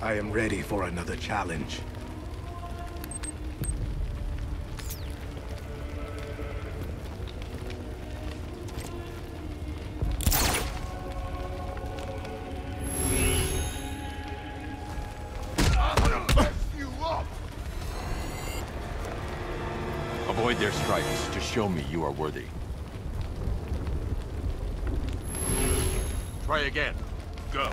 I am ready for another challenge. Avoid their strikes to show me you are worthy. Try again. Go.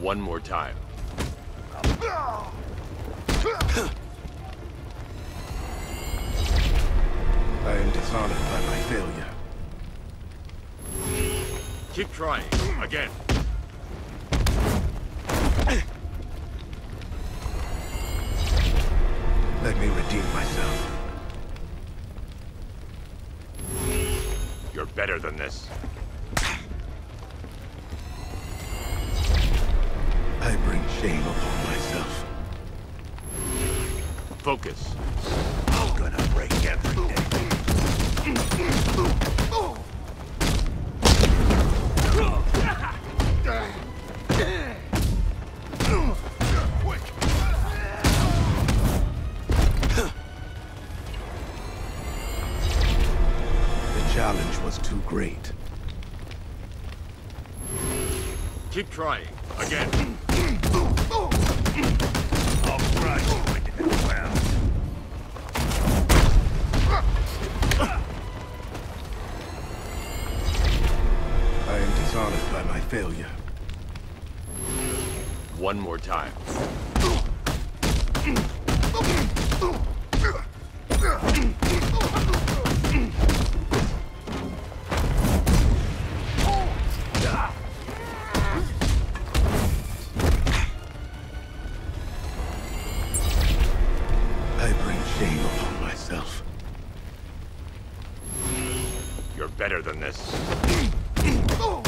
One more time. I am dishonored by my failure. Keep trying. Again. Let me redeem myself. You're better than this. I bring shame upon myself. Focus. I'm gonna break everything. The challenge was too great. Keep trying. Again. All right, well. I am dishonored by my failure. One more time. I shame upon myself. You're better than this. Oh.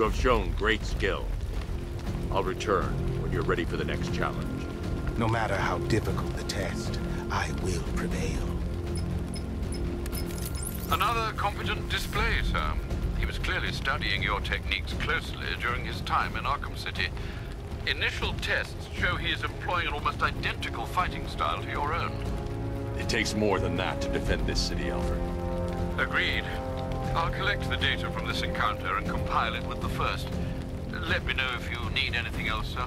You have shown great skill. I'll return when you're ready for the next challenge. No matter how difficult the test, I will prevail. Another competent display, sir. He was clearly studying your techniques closely during his time in Arkham City. Initial tests show he is employing an almost identical fighting style to your own. It takes more than that to defend this city, Alfred. Agreed. I'll collect the data from this encounter and compile it with the first. Let me know if you need anything else, sir.